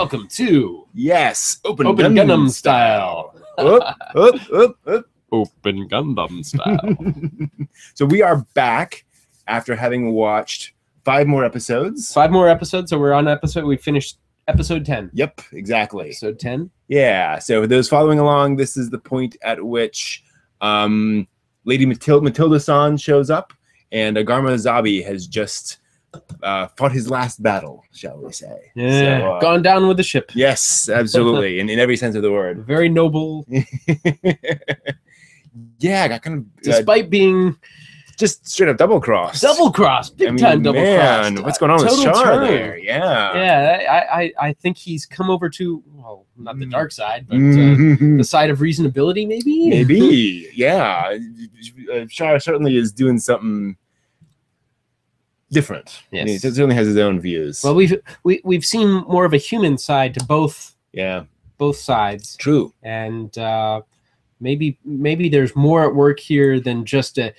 welcome to Yes, open, Open Gundam style. Oop, oop. Open Gundam style. so we are back after having watched five more episodes. Five more episodes, so we're on episode. We finished episode ten. Yep, exactly. Episode ten. Yeah. So for those following along, this is the point at which um, Lady Matilda Matilda San shows up, and Agarma Zabi has just uh, fought his last battle, shall we say? Yeah, So, uh, gone down with the ship. Yes, absolutely, in, in every sense of the word. Very noble, yeah, I got kind of uh, despite being just straight up double crossed. double crossed, big I mean, time double man, what's going on with Total Char there? Yeah. Yeah, I, I, I think he's come over to well, not the Mm. dark side, but uh, Mhm. the side of reasonability, maybe. Maybe, yeah. Uh, Char certainly is doing something different. Yes. It certainly has his own views. Well, we've we, we've seen more of a human side to both yeah, both sides, true. and uh, maybe maybe there's more at work here than just a,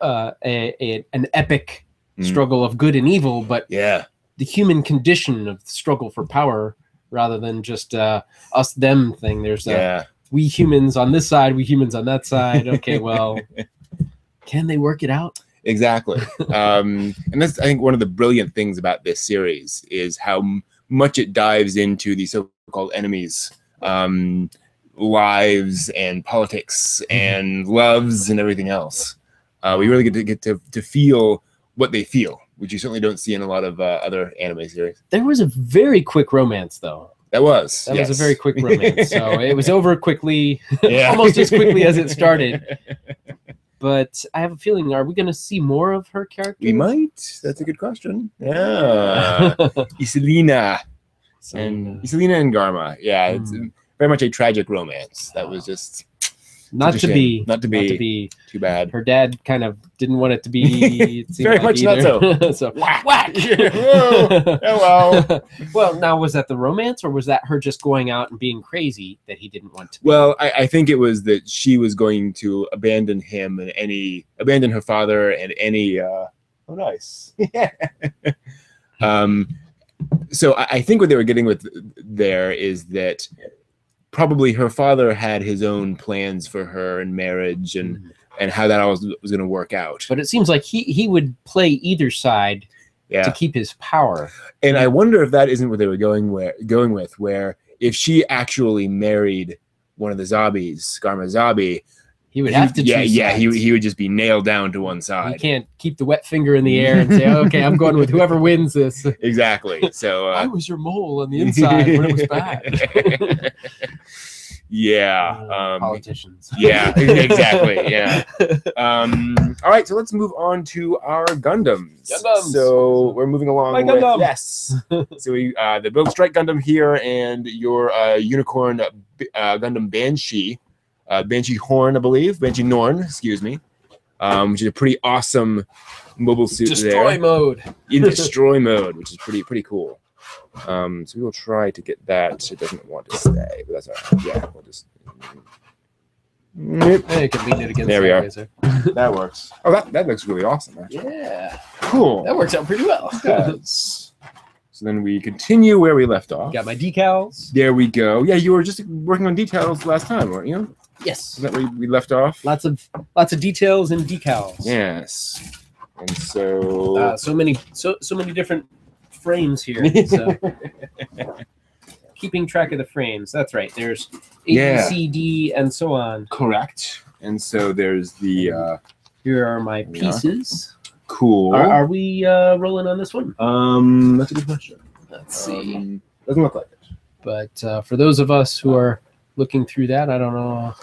uh, a, a an epic Mm. struggle of good and evil, but Yeah, the human condition of the struggle for power rather than just uh, us them thing. There's a yeah. we humans on this side, we humans on that side. Okay, well, can they work it out? Exactly. um, and that's I think one of the brilliant things about this series is how m- much it dives into the so-called enemies. Um, lives and politics and loves and everything else. Uh, we really get to get to, to feel what they feel, which you certainly don't see in a lot of uh, other anime series. There was a very quick romance, though. That was That yes. was a very quick romance. So it was over quickly, almost as quickly as it started. But I have a feeling, are we going to see more of her character? We might. That's a good question. Yeah, Icelina and Icelina and Garma. Yeah, it's Hmm. very much a tragic romance. That was just not such to be. Not to be. be. too bad. Her dad kind of didn't want it to be. it Very like much not either. so Whack. whack. Hello. well, now was that the romance, or was that her just going out and being crazy that he didn't want to? be? Well, I, I think it was that she was going to abandon him and any abandon her father and any. Uh, oh, nice. yeah. um, so I, I think what they were getting with there is that probably her father had his own plans for her and marriage and Mm. and how that all was, was going to work out. But it seems like he he would play either side Yeah, to keep his power. and I wonder if that isn't what they were going where going with, where if she actually married one of the Zabis, Garma Zabi, He would have to. yeah, choose yeah, he sides. he would just be nailed down to one He side. can't keep the wet finger in the air and say, "Okay, I'm going with whoever wins this." Exactly. So I uh, was your mole on the inside when it was bad. yeah. Uh, Um, Politicians. yeah, exactly. Yeah. Um, all right, so let's move on to our Gundams. Gundams. So we're moving along. My with, Gundam. Yes. so we uh, the Build Strike Gundam here, and your uh, Unicorn uh, uh, Gundam Banshee, uh, Banshee Horn, I believe, Banshee Norn, excuse me, um, which is a pretty awesome mobile suit there. Destroy there mode. in destroy mode, which is pretty pretty cool. Um, so we will try to get that. It doesn't want to stay, but that's all right. Yeah, we'll just. Yep, Hey, you can lean it against There we are. sideways that works. Oh, that, that looks really awesome. Actually. Yeah, Cool. that works out pretty well. It. So then we continue where we left off. Got my decals. There we go. Yeah, you were just working on details last time, weren't you? Yes. Is that where we left off? Lots of lots of details and decals. Yes. And so. Uh, so many so so many different frames here. So. Keeping track of the frames. That's right. There's A, Yeah. B, C, D, and so on. correct. And so there's the uh, Here are my There we are. pieces. cool. Are, are we uh, rolling on this one? um, that's a good question. Let's see. Um, doesn't look like it. But uh, for those of us who are looking through that, I don't know.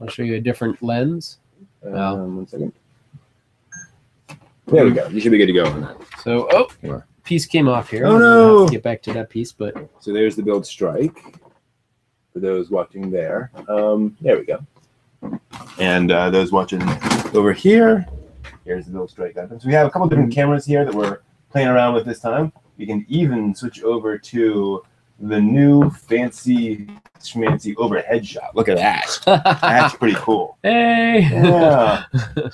I'll show you a different lens. Wow. Um, one second. There we go. You should be good to go on that. So, oh, piece came off here. Oh, no. to get back to that piece, but So there's the build strike for those watching there. Um, there we go. And uh, those watching over here, here's the build strike Gundam. So we have a couple different cameras here that we're playing around with this time. We can even switch over to the new fancy schmancy overhead shot. Look at that. That's pretty cool. hey. Yeah.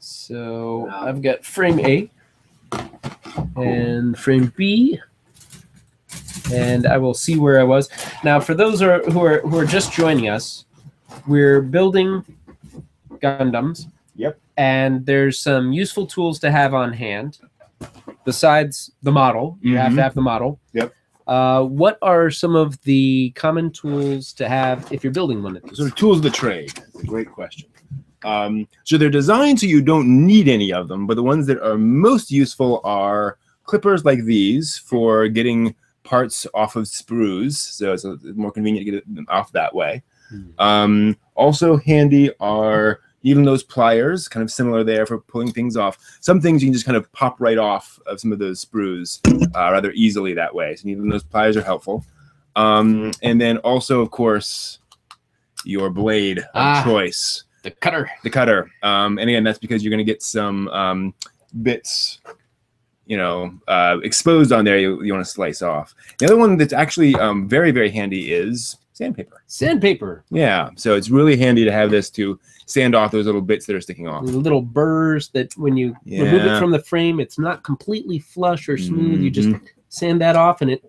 So I've got frame A. and frame B. And I will see where I was. Now, for those who are, who are who are just joining us, we're building Gundams. Yep. And there's some useful tools to have on hand. Besides the model, you have Mhm. to have the model. Yep. Uh, what are some of the common tools to have if you're building one of these? Of tools of the trade. That's a great question. Um, so they're designed so you don't need any of them, but the ones that are most useful are clippers like these for getting parts off of sprues. So it's more convenient to get it off that way. Hmm. Um, also handy are even those pliers, kind of similar there for pulling things off. Some things you can just kind of pop right off of some of those sprues uh, rather easily that way. So even those pliers are helpful. Um, and then also, of course, your blade of Ah. choice, The cutter. the cutter. Um, and again, that's because you're going to get some um, bits, you know, uh, exposed on there. You, you want to slice off. The other one that's actually um, very, very handy is sandpaper. Sandpaper. Yeah, so it's really handy to have this to sand off those little bits that are sticking off. Little burrs that when you remove it from the frame, it's not completely flush or smooth. You just Mhm. sand that off and it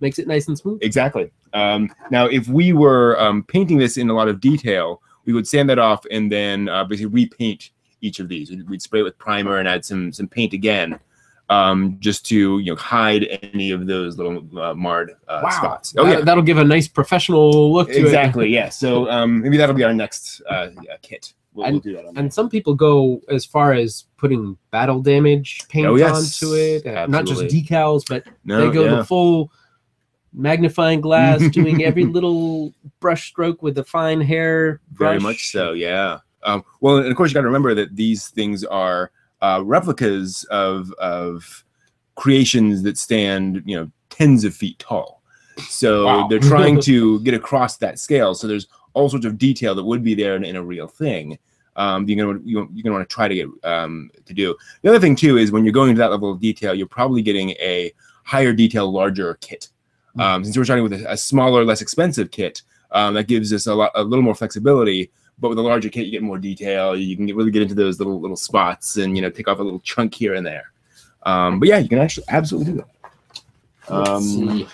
makes it nice and smooth. Exactly. Um, now, if we were um, painting this in a lot of detail, we would sand that off and then uh, basically repaint each of these. We'd, we'd spray it with primer and add some some paint again, um, just to you know hide any of those little uh, marred uh, spots. Oh That- yeah, that'll give a nice professional look to it. exactly. Yeah. So um, maybe that'll be our next uh, kit. We'll, we'll do that on And some people go as far as putting battle damage paint Oh, yes. onto it, uh, not just decals, but no, they go yeah. the full magnifying glass, doing every little brush stroke with a fine hair. Brush. Very much so, yeah. Um, well, and of course, you got to remember that these things are uh, replicas of of creations that stand, you know, tens of feet tall. So Wow. they're trying to get across that scale. So there's all sorts of detail that would be there in, in a real thing. Um, you're gonna you, you're gonna want to try to get um, to do. The other thing too is when you're going to that level of detail, you're probably getting a higher detail, larger kit. Um, since we're starting with a, a smaller, less expensive kit, um, that gives us a lot, a little more flexibility. But with a larger kit, you get more detail. You can get, really get into those little little spots and you know take off a little chunk here and there. Um, but yeah, you can actually absolutely do that. Um,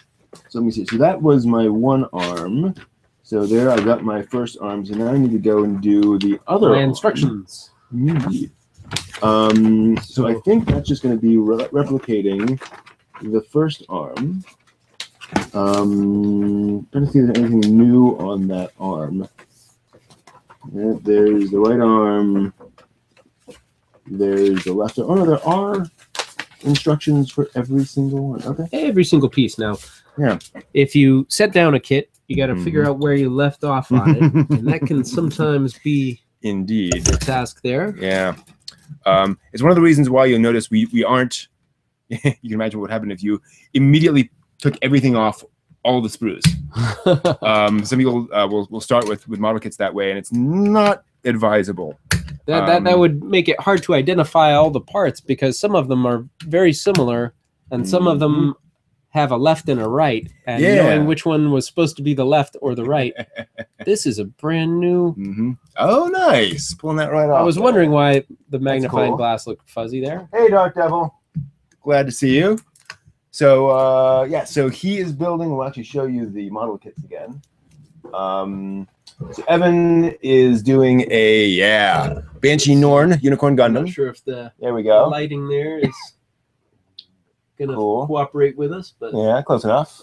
so let me see. So that was my one arm. So there, I got my first arm. So now I need to go and do the other My instructions. Indeed. Um, so I think that's just going to be re- replicating the first arm. Um, trying to see if there's anything new on that arm. Yeah, there's the right arm. There's the left arm. Oh no, there are instructions for every single one. Okay. Every single piece. Now, Yeah. if you set down a kit, you got to figure Mhm. out where you left off on it, and that can sometimes be Indeed. a task there. Yeah. Um, it's one of the reasons why you'll notice we, we aren't, you can imagine what would happen if you immediately took everything off all the sprues. Um, some people uh, will, will start with, with model kits that way, and it's not advisable. That, that, that Um, would make it hard to identify all the parts because some of them are very similar and some of them have a left and a right. And Mm-hmm. Yeah. knowing which one was supposed to be the left or the right, this is a brand new. hmm Oh, nice. Pulling that right off. I was wondering why the magnifying cool. glass looked fuzzy there. Hey, Dark Devil. Glad to see you. So, uh, yeah, so he is building. We'll actually show you the model kits again. Um, so Evan is doing a, yeah, Banshee Norn Unicorn Gundam. I'm not sure if the There we go. lighting there is going to Cool. cooperate with us, but Yeah, close enough.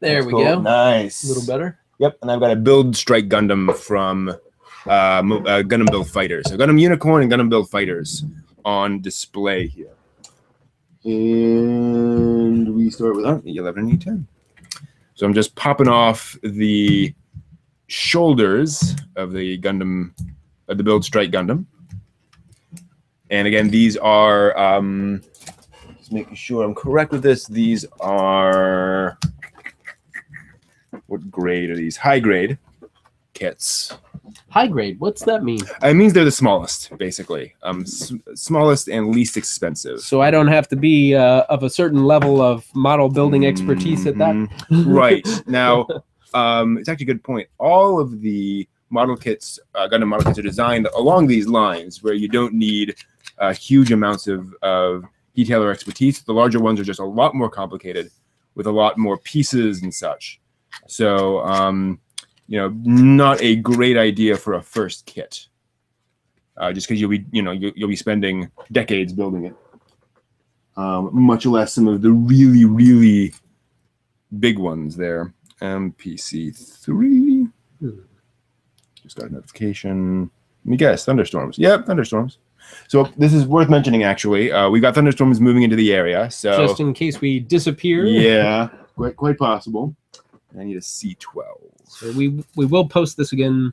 there That's we cool. go. Nice. A little better. Yep, and I've got a Build Strike Gundam from uh, uh, Gundam Build Fighters. So Gundam Unicorn and Gundam Build Fighters on display here. And we start with oh, E11 and E10. So I'm just popping off the shoulders of the Gundam, of the Build Strike Gundam. And again, these are, um, just making sure I'm correct with this, these are what grade are these? High grade kits. High grade. What's that mean? It means they're the smallest, basically. Um, s- smallest and least expensive. So I don't have to be uh, of a certain level of model building expertise at that. Mhm. right now, um, it's actually a good point. All of the model kits, uh, Gundam model kits, are designed along these lines, where you don't need uh, huge amounts of, of detailer expertise. The larger ones are just a lot more complicated with a lot more pieces and such. So, um, you know, not a great idea for a first kit. Uh, just because you'll be, you know, you'll, you'll be spending decades building it. Um, much less some of the really, really big ones there. MPC3. Hmm. Just got a notification. Let me guess, thunderstorms. Yep, thunderstorms. So this is worth mentioning. Actually, uh, we got thunderstorms moving into the area. So Just in case we disappear. yeah, quite quite possible. I need a C12. So we we will post this again.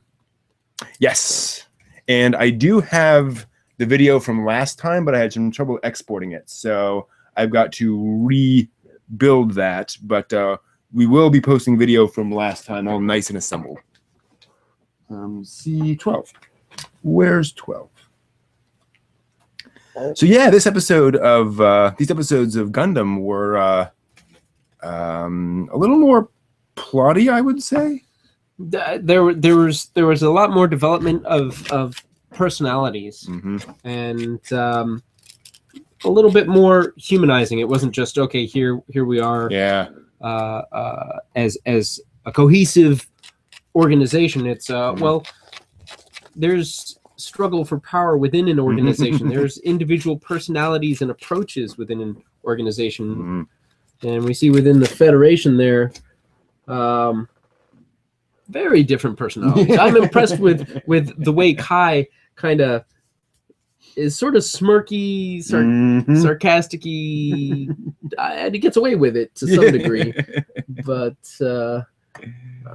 Yes, and I do have the video from last time, but I had some trouble exporting it, so I've got to rebuild that. But uh, we will be posting video from last time, all nice and assembled. Um, C12. Where's 12? So yeah, this episode of uh, these episodes of Gundam were uh, um, a little more plotty, I would say. There there was there was a lot more development of of personalities hmm and um, a little bit more humanizing. It wasn't just okay. Here here we are Yeah. uh, uh, as as a cohesive organization. It's uh, Mhm. well, there's struggle for power within an organization. there's individual personalities and approaches within an organization, Mhm. and we see within the federation there. Um, very different personalities. I'm impressed with with the way Kai kind of is sort of smirky, sar- Mhm. sarcastic-y, and he gets away with it to some degree but uh,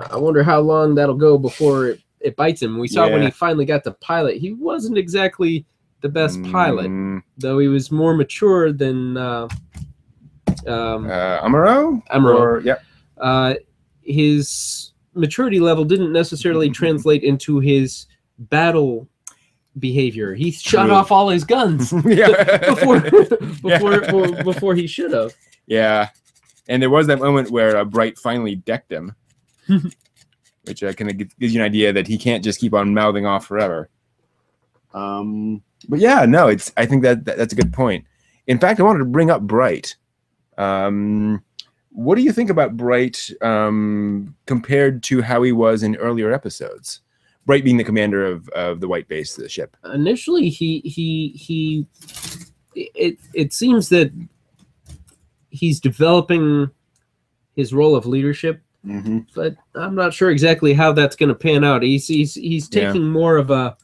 I wonder how long that'll go before it, it bites him. We saw when he finally got the pilot, he wasn't exactly the best pilot, Mm, though he was more mature than uh, um, Uh? Amuro. Or, yeah. Uh, his maturity level didn't necessarily translate into his battle behavior. He shot True. off all his guns before before Yeah. before he should have. Yeah, and there was that moment where uh, Bright finally decked him, which uh, kind of gives you an idea that he can't just keep on mouthing off forever. Um, but yeah, no, it's. I think that, that that's a good point. In fact, I wanted to bring up Bright. Um, what do you think about Bright um, compared to how he was in earlier episodes? Bright being the commander of, of the White Base, the ship. initially he he he it it seems that he's developing his role of leadership Mm-hmm. but i'm not sure exactly how that's going to pan out he's he's he's Yeah. taking more of a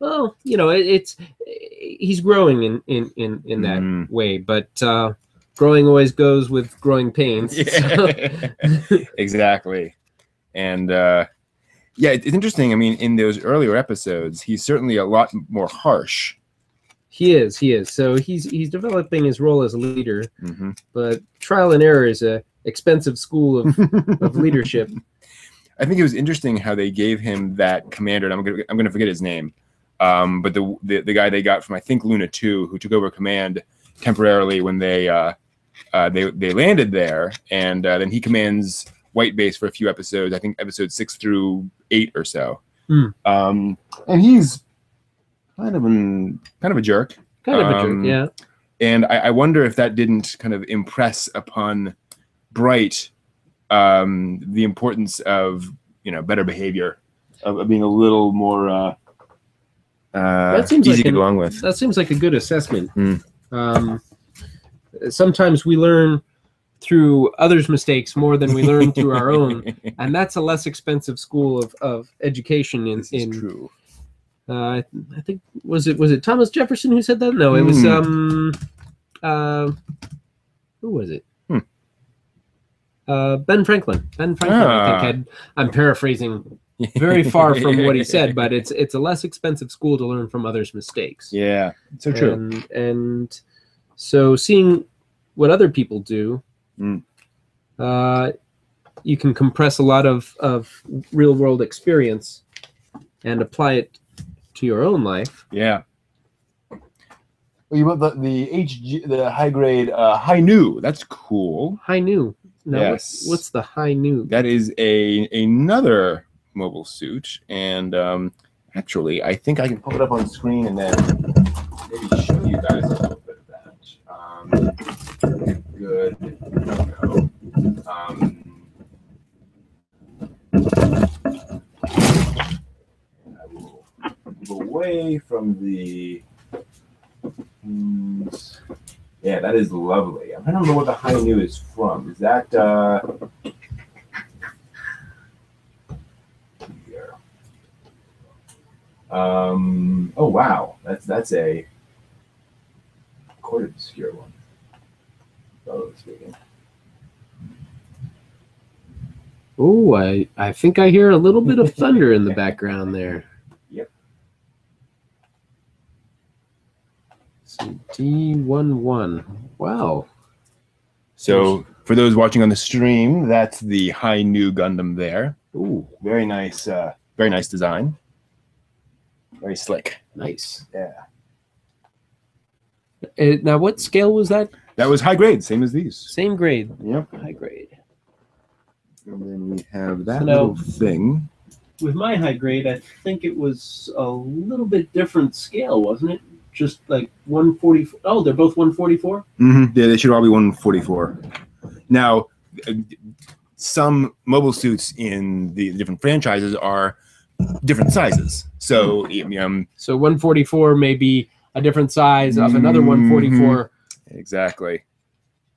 well you know it, it's he's growing in in in, in that Mm. way but uh growing always goes with growing pains exactly. And uh, yeah, it's interesting. I mean, in those earlier episodes, he's certainly a lot more harsh. he is he is so he's he's developing his role as a leader Mhm. but trial and error is a expensive school of, of leadership I think it was interesting how they gave him that commander. And I'm gonna I'm gonna forget his name, um, but the, the the guy they got from I think Luna Two, who took over command temporarily when they uh, uh, they they landed there, and uh, then he commands White Base for a few episodes. I think episodes six through eight or so. Hmm. Um, and he's kind of an kind of a jerk. kind of a jerk Um, yeah and I, I wonder if that didn't kind of impress upon Bright um, the importance of you know better behavior, of, of being a little more uh, uh, That seems easy like to an- get along with. that seems like a good assessment. Hmm. Um, sometimes we learn through others' mistakes more than we learn through our own, and that's a less expensive school of, of education. In, this is in true. uh, I think was it was it Thomas Jefferson who said that? No, it was Hmm. um, uh, who was it? Hmm. Uh, ben Franklin. Ben Franklin. I Ah. think had. I'm paraphrasing very far from what he said, but it's it's a less expensive school to learn from others' mistakes. yeah, so true. And, and so seeing what other people do, Mm. uh, you can compress a lot of, of real world experience and apply it to your own life. yeah. Well, you want the the HG the high grade uh, Hi-Nu. That's cool. Hi-Nu. Now, Yes. what's, what's the Hi-Nu? That is a another mobile suit, and um, actually, I think I can pull it up on screen and then maybe show you guys a little bit of that. Um, good. No. Um, I will move away from the. Yeah, that is lovely. I don't know what the Hi-Nu is from. Is that uh here? Um oh wow. That's that's a quite obscure one. Relatively speaking. Oh, I, I think I hear a little bit of thunder in the background there. Yep. So D11. Wow. So for those watching on the stream, that's the Hi-Nu Gundam there. Ooh, Very nice, uh, very nice design. Very slick. nice. Yeah. Uh, now, what scale was that? That was high grade, same as these. Same grade. Yep. High grade. And then we have that So now- little thing. With my high grade, I think it was a little bit different scale, wasn't it? Just like 144. Oh, they're both 144? Mm-hmm. Yeah, they should all be 144. Now, uh, some mobile suits in the different franchises are different sizes. So, um, So 144 may be a different size of another Mhm. 144 exactly.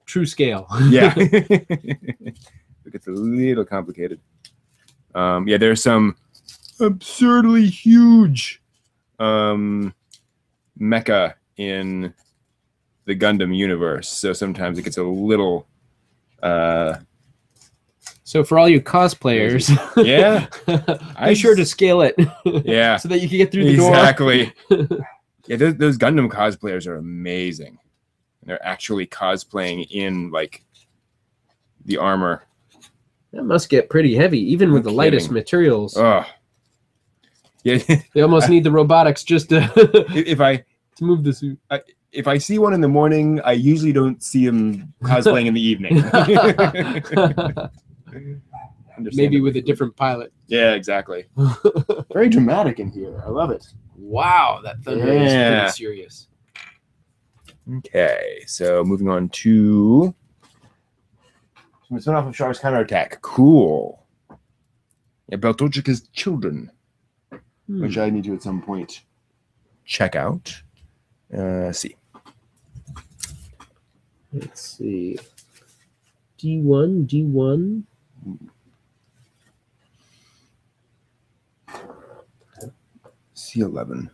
true scale. Yeah. it gets a little complicated. Um, yeah, there's some absurdly huge um, mecha in the Gundam universe. So sometimes it gets a little. Uh, So for all you cosplayers, yeah. be sure to scale it Yeah. so that you can get through the door. exactly. yeah, those, those Gundam cosplayers are amazing. And they're actually cosplaying in like the armor. That must get pretty heavy, even with No the lightest materials. Oh. Yeah, They almost need the robotics just to, if I to move the suit. if I see one in the morning, I usually don't see him cosplaying in the evening. Maybe with a different pilot. Yeah, exactly. Very dramatic in here. I love it. Wow, that thunder is pretty serious. Okay, so moving on to we spin off of Char's counterattack. Cool. Yeah, Beltorchika's children, Hmm. which I need to at some point check out. Uh, see. Let's see. D1, D1. C11.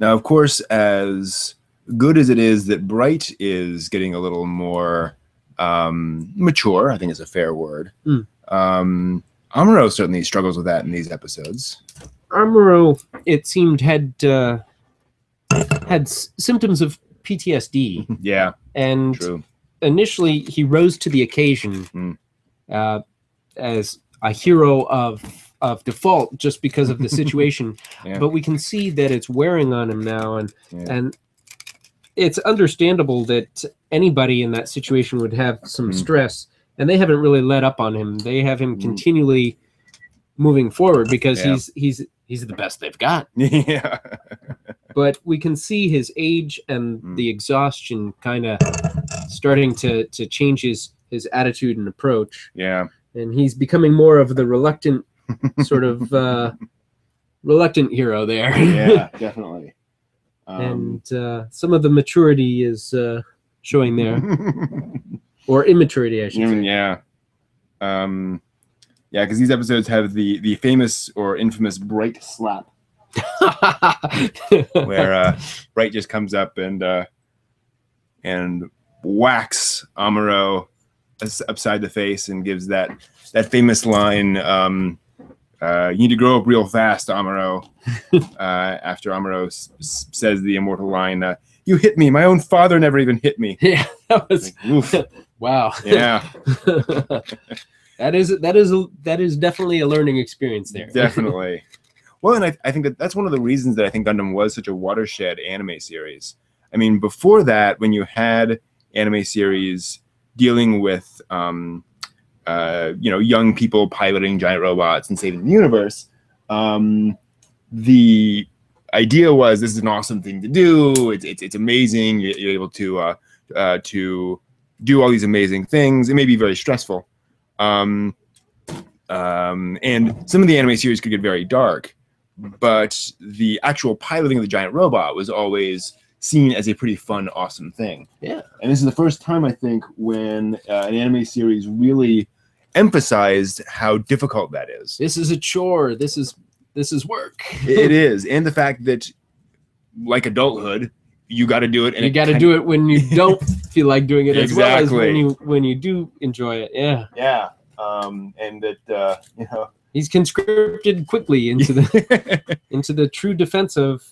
Now, of course, as good as it is that Bright is getting a little more um, mature, I think is a fair word. Mm. Um, Amuro certainly struggles with that in these episodes. Amuro, it seemed, had uh, had s- symptoms of PTSD, Yeah, and true. initially he rose to the occasion Hmm. uh, as a hero of of default just because of the situation. Yeah. But we can see that it's wearing on him now, and Yeah. and it's understandable that anybody in that situation would have some Mhm. stress, and they haven't really let up on him. They have him Mm. continually moving forward because Yeah. he's he's he's the best they've got. yeah. But we can see his age and Mm. the exhaustion kind of starting to to change his his attitude and approach, Yeah. and he's becoming more of the reluctant sort of uh, reluctant hero there. Yeah, definitely. Um, and uh, some of the maturity is uh, showing there, or immaturity, I should Mm, say. yeah. Um, yeah, because these episodes have the the famous or infamous Bright slap, where uh, Bright just comes up and uh, and whacks Amuro upside the face and gives that that famous line. Um, uh, you need to grow up real fast, Amuro. uh, after Amuro s- s- says the immortal line, uh, "You hit me. My own father never even hit me." yeah, that was Like, wow. Yeah, that is that is a, that is definitely a learning experience there. definitely. Well, and I, I think that that's one of the reasons that I think Gundam was such a watershed anime series. I mean, before that, when you had anime series dealing with, um, uh, you know, young people piloting giant robots and saving the universe, um, the idea was this is an awesome thing to do. It's it's, it's amazing. You're, able to uh, uh, to do all these amazing things. It may be very stressful. Um, um, and some of the anime series could get very dark, but the actual piloting of the giant robot was always seen as a pretty fun, awesome thing. Yeah. And this is the first time I think when uh, an anime series really emphasized how difficult that is. This is a chore. This is this is work. it is, and the fact that, like adulthood, you got to do it. And you got to do it when you don't feel like doing it as well as when you when you do enjoy it. Yeah. Yeah, um, and that uh, you know. He's conscripted quickly into the into the true defense of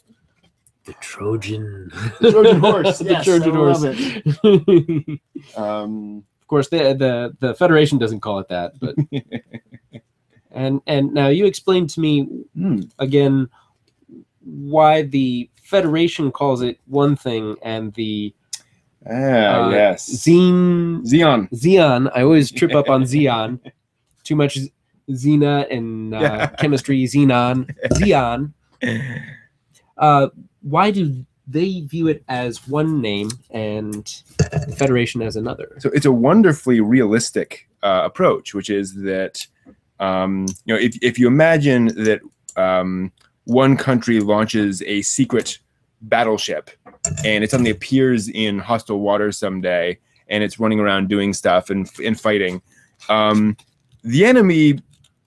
the Trojan. The Trojan horse. the yes, Trojan I horse. love it. Of course, the, the the Federation doesn't call it that, but and and now you explain to me hmm, again why the Federation calls it one thing and the ah, uh, yes. Zine Zeon. Zeon. I always trip up on Zeon. Too much Xena and uh, Yeah. chemistry. Xenon. Zeon. Uh, why do they view it as one name and the Federation as another? So it's a wonderfully realistic uh, approach, which is that um, you know if if you imagine that um, one country launches a secret battleship and it suddenly appears in hostile waters someday and it's running around doing stuff and and fighting, um, the enemy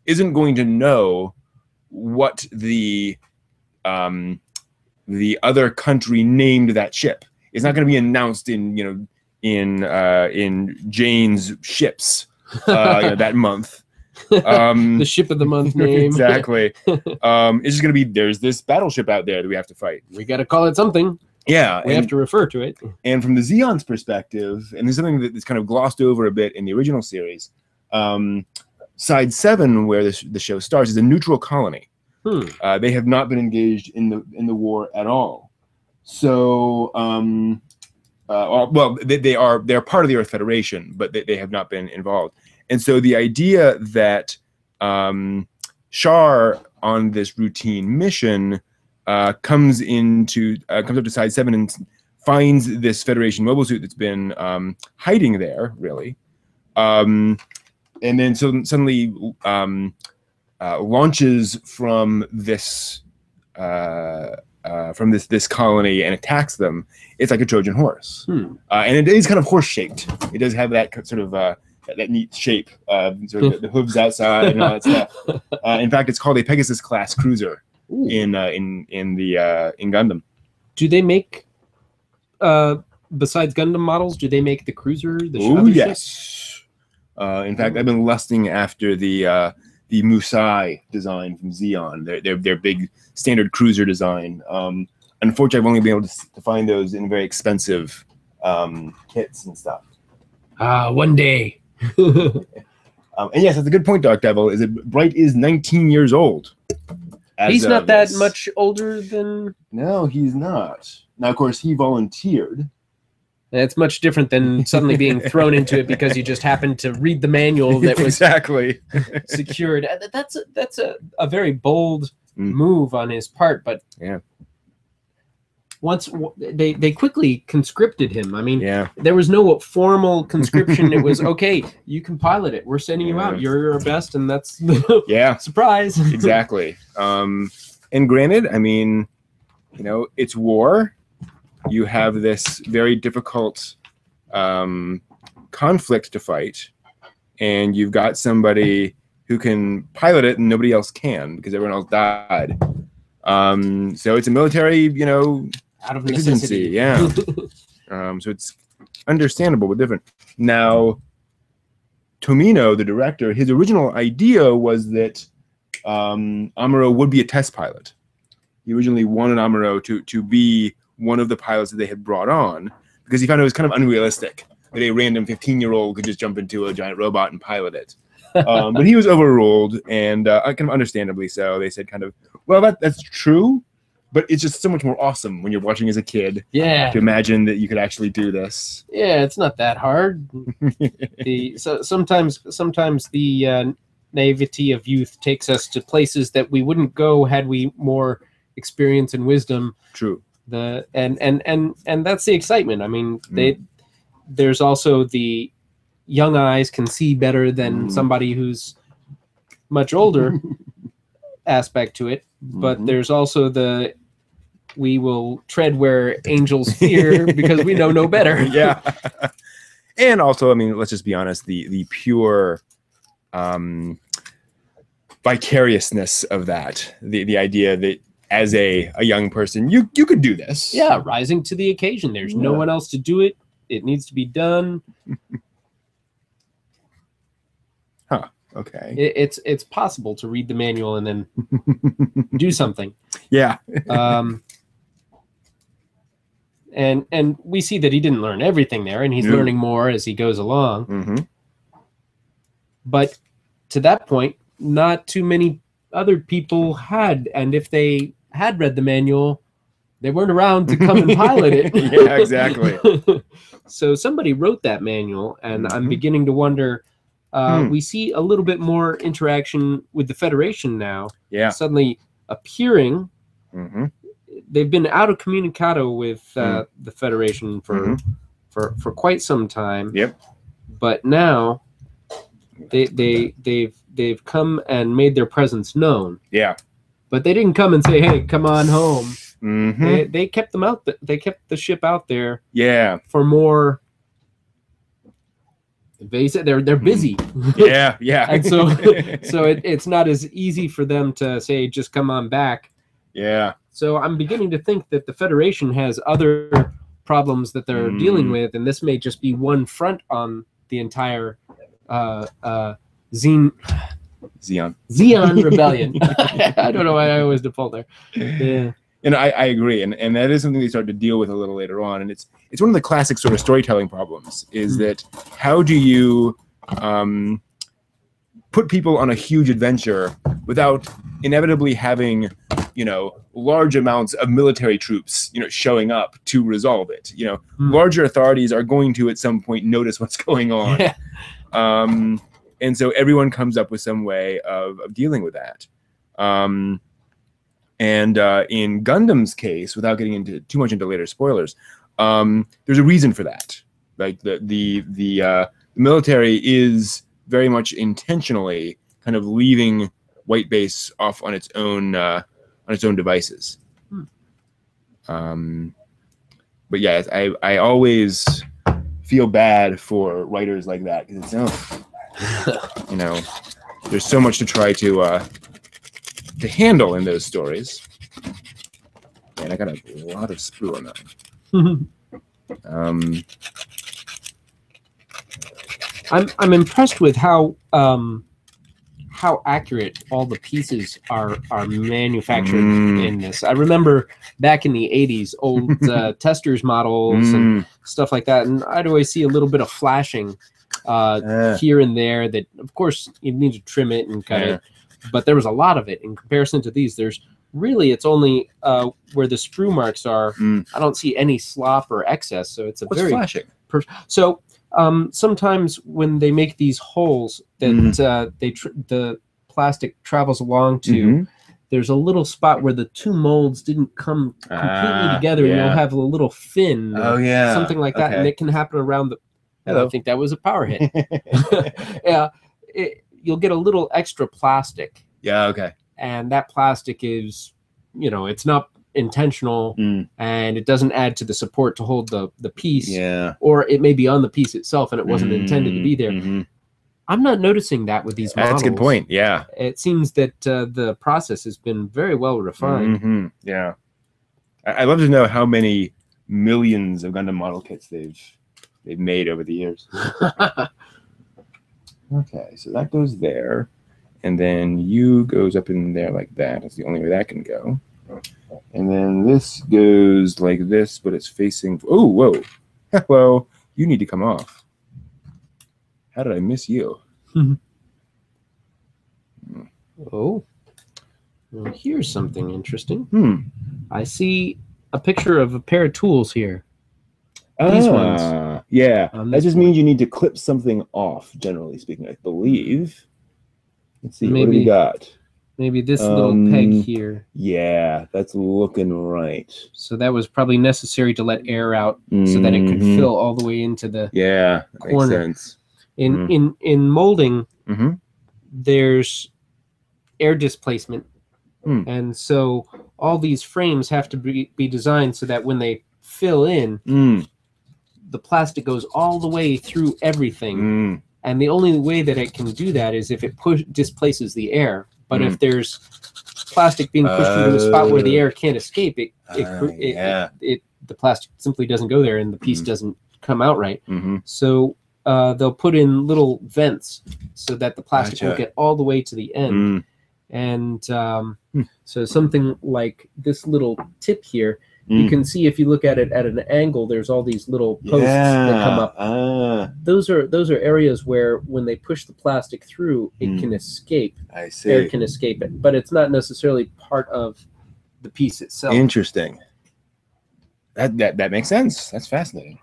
isn't going to know what the um, the other country named that ship. It's not going to be announced in you know in uh, in Jane's ships uh, you know, that month. Um, the ship of the month name. exactly. Um, it's just going to be there's this battleship out there that we have to fight. we got to call it something. Yeah, We and, have to refer to it. and from the Zeon's perspective, and there's something that's kind of glossed over a bit in the original series. Um, side seven, where this, the show starts, is a neutral colony. Hmm. Uh, they have not been engaged in the in the war at all. So, um, uh, well, they, they are they're part of the Earth Federation, but they, they have not been involved. And so the idea that um, Char on this routine mission uh, comes into uh, comes up to side seven and finds this Federation mobile suit that's been um, hiding there, really. Um, and then so suddenly um, uh, launches from this uh, uh, from this this colony and attacks them. It's like a Trojan horse, Hmm. uh, and it is kind of horse shaped. It does have that sort of uh, that, that neat shape, uh, sort of the, the hooves outside and all that stuff. Uh, in fact, it's called a Pegasus class cruiser Ooh. in uh, in in the uh, in Gundam. Do they make, uh, besides Gundam models, do they make the cruiser? The Oh yes. Uh, in fact, I've been lusting after the uh, the Musai design from Zeon. Their their their big standard cruiser design. Um, unfortunately, I've only been able to, to find those in very expensive um, kits and stuff. Ah, one day. Um, and yes, that's a good point, Dark Devil. Is that Bright is 19 years old. He's not that this. much older than. No, he's not. Now, of course, he volunteered. It's much different than suddenly being thrown into it because you just happened to read the manual that was exactly. secured. Uh, That's a, that's a, a very bold Mm. move on his part, but Yeah. Once w- they they quickly conscripted him. I mean, Yeah. there was no formal conscription. it was okay. You can pilot it. We're sending you out. You're our best, and that's the Yeah. surprise. exactly. Um, and granted, I mean, you know, it's war. You have this very difficult um, conflict to fight, and you've got somebody who can pilot it, and nobody else can because everyone else died. Um, so it's a military, you know, Out of necessity. yeah. um, so it's understandable but different. Now, Tomino, the director, his original idea was that um, Amuro would be a test pilot. He originally wanted Amuro to to be one of the pilots that they had brought on because he found it was kind of unrealistic that a random 15 year old could just jump into a giant robot and pilot it. um, but he was overruled, and uh, kind of understandably so. They said, kind of, well, that that's true, but it's just so much more awesome when you're watching as a kid yeah, to imagine that you could actually do this. yeah. It's not that hard. the so sometimes sometimes the uh, naivety of youth takes us to places that we wouldn't go had we more experience and wisdom. True. The and and and and that's the excitement i mean they there's also the young eyes can see better than Mm. somebody who's much older aspect to it. But Mhm. there's also the we will tread where angels fear because we know no better. yeah. and also, I mean, let's just be honest, the the pure um vicariousness of that. The the idea that as a, a young person, you you could do this. Yeah, rising to the occasion. There's no one else to do it. It needs to be done. Huh. Okay. It, it's it's possible to read the manual and then do something. yeah. Um, and and we see that he didn't learn everything there, and he's learning more as he goes along. hmm But to that point, not too many other people had, and if they had read the manual, they weren't around to come and pilot it. Yeah, exactly. so somebody wrote that manual, and I'm Mhm. beginning to wonder. Uh, Hmm. We see a little bit more interaction with the Federation now, Yeah. suddenly appearing. hmm They've been out of communicado with uh, Hmm. the Federation for Mhm. for for quite some time. Yep. But now they they they've they've come and made their presence known. Yeah. But they didn't come and say, "Hey, come on home." hmm They, they kept them out. th- They kept the ship out there Yeah. for more. They said they're they're busy, Yeah. Yeah. and so so it, it's not as easy for them to say just come on back. yeah. So I'm beginning to think that the Federation has other problems that they're Mm. dealing with, and this may just be one front on the entire uh, uh, Xen Zeon. Zeon rebellion. I don't know why I always default there. Yeah. and I, I agree and, and that is something they start to deal with a little later on and it's it's one of the classic sort of storytelling problems is Hmm. that how do you um, put people on a huge adventure without inevitably having you know large amounts of military troops you know showing up to resolve it you know Hmm. larger authorities are going to at some point notice what's going on Yeah. um, and so everyone comes up with some way of, of dealing with that. Um, and uh, in gundam's case without getting into too much into later spoilers um, there's a reason for that. Like the the the, uh, the military is very much intentionally kind of leaving white base off on its own uh, on its own devices. Hmm. um, but yeah i i always feel bad for writers like that because it's oh, you know there's so much to try to uh to handle in those stories and i got a lot of sprue on that um I'm I'm impressed with how um, how accurate all the pieces are are manufactured Mm. in this. I remember back in the '80s, old uh, Testors models and mm, stuff like that, and I'd always see a little bit of flashing uh, uh, here and there. That of course you need to trim it and cut Yeah. it, but there was a lot of it in comparison to these. There's really it's only uh, where the sprue marks are. Mm. I don't see any slop or excess, so it's a what's very flashing so um, sometimes when they make these holes that Mhm. uh, they tr- the plastic travels along to, Mhm. there's a little spot where the two molds didn't come completely Ah, together, and you'll have a little fin, oh yeah something like that, and it can happen around the. I Hello. think that was a power hit. yeah, it, you'll get a little extra plastic, yeah okay and that plastic is, you know, it's not intentional, Mm, and it doesn't add to the support to hold the the piece yeah or it may be on the piece itself and it wasn't intended to be there. Mhm. I'm not noticing that with these models. that's a good point yeah It seems that uh, the process has been very well refined. Mhm, yeah I- i'd love to know how many millions of gundam model kits they've they've made over the years Okay, so that goes there. And then U goes up in there like that. That's the only way that can go. And then this goes like this, but it's facing. Oh, whoa. Hello. You need to come off. How did I miss you? oh, well, here's something interesting. Hmm. I see a picture of a pair of tools here. These ones. Ah, Yeah. That just means you need to clip something off, generally speaking, I believe. Let's see. What Maybe- we got? maybe this little peg Um, here. Yeah, that's looking right. So that was probably necessary to let air out so that it could Mhm. fill all the way into the Yeah, corner. sense. in Mhm. in in molding hmm there's air displacement Hmm. and so all these frames have to be, be designed so that when they fill in Mm. The plastic goes all the way through everything Mm. and the only way that it can do that is if it push displaces the air but if there's plastic being pushed into a spot where the air can't escape it it, Ah, it, yeah. it, it the plastic simply doesn't go there and the piece Mhm. doesn't come out right hmm so uh, they'll put in little vents so that the plastic will Gotcha. get all the way to the end Mm. and um, Hmm. so something like this little tip here you Mm. can see if you look at it at an angle there's all these little posts that come up Ah, those are those are areas where when they push the plastic through it Hmm. can escape I see. air can escape it but it's not necessarily part of the piece itself Interesting. That, that that makes sense. That's fascinating.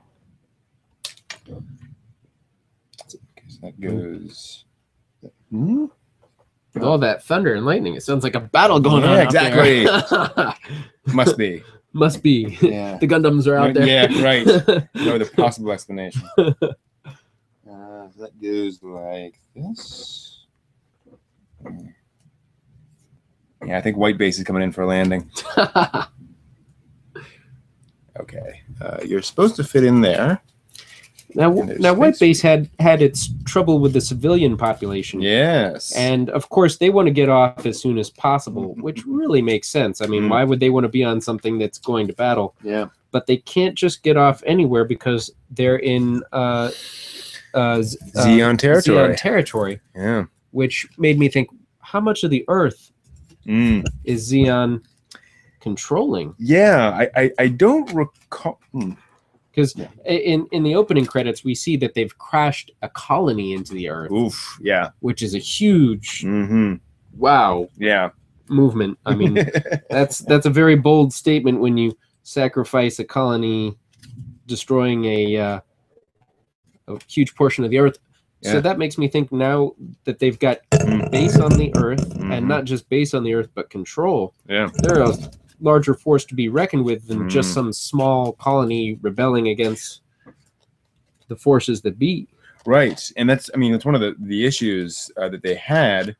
That goes. Hmm? with all that thunder and lightning it sounds like a battle going Yeah, on exactly. Must be. Must be Yeah. the gundams are out there Yeah, right. No the possible explanation. Uh, that goes like this. Yeah, I think white base is coming in for a landing. Okay, uh, you're supposed to fit in there. Now, now, White. Base had had its trouble with the civilian population, Yes. and of course they want to get off as soon as possible, which really makes sense. I mean, Mm. why would they want to be on something that's going to battle? Yeah. But they can't just get off anywhere because they're in uh, uh, Z- uh, territory. Zeon territory, yeah. which made me think, how much of the Earth Mm. is Zeon controlling? Yeah, I, I, I don't recall. hmm. Because Yeah. in in the opening credits, we see that they've crashed a colony into the Earth, Oof. Yeah. which is a huge hmm wow Yeah. movement. I mean, that's that's a very bold statement when you sacrifice a colony, destroying a uh, a huge portion of the Earth. Yeah. So that makes me think now that they've got Mm. base on the Earth, Mhm. and not just base on the Earth, but control. yeah. They're a larger force to be reckoned with than just Mm. some small colony rebelling against the forces that be. Right, and that's I mean that's one of the the issues uh, that they had